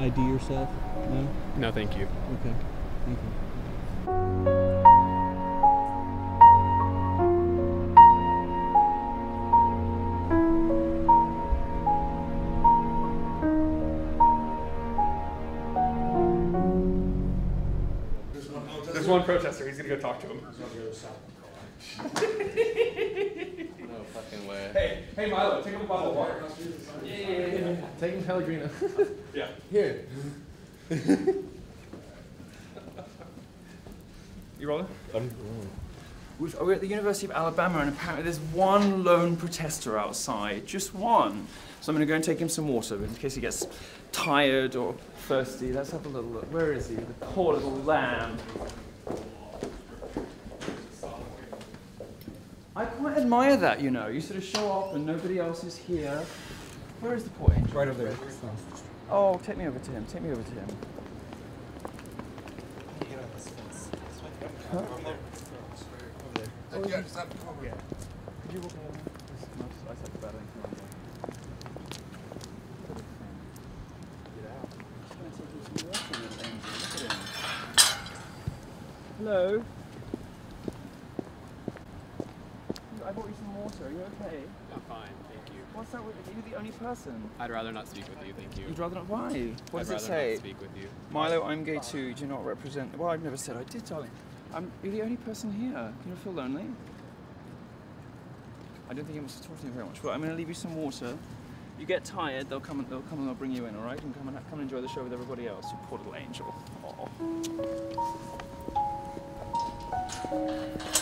ID yourself? No? No, thank you. Okay. Thank you. There's one protester. He's gonna go talk to him. No fucking way. Hey, hey, Milo, take him a bottle of water. Take him Pellegrino. Yeah. Here. You rolling? We've, oh, we're at the University of Alabama, and apparently there's one lone protester outside, just one. So I'm going to go and take him some water in case he gets tired or thirsty. Let's have a little look. Where is he? The poor little lamb. I quite admire that, you know. You sort of show up and nobody else is here. Where is the point? angel? Right over there. Oh, take me over to him. Take me over to him. Could you walk over? I said about it. Hello. I bought you some water. Are you okay? I'm fine, thank you. What's that? With, you the only person? I'd rather not speak with you, thank you. You'd rather not. Why? What I'd does it rather say? not speak with you. Milo, I'm gay too. Do not represent. Well, I've never said I did, darling. I'm, you're the only person here. You don't feel lonely? I don't think he wants to talk to you very much. But I'm going to leave you some water. You get tired, they'll come and they'll come and they'll bring you in, all right? And come and come and enjoy the show with everybody else. You poor little angel. Aw.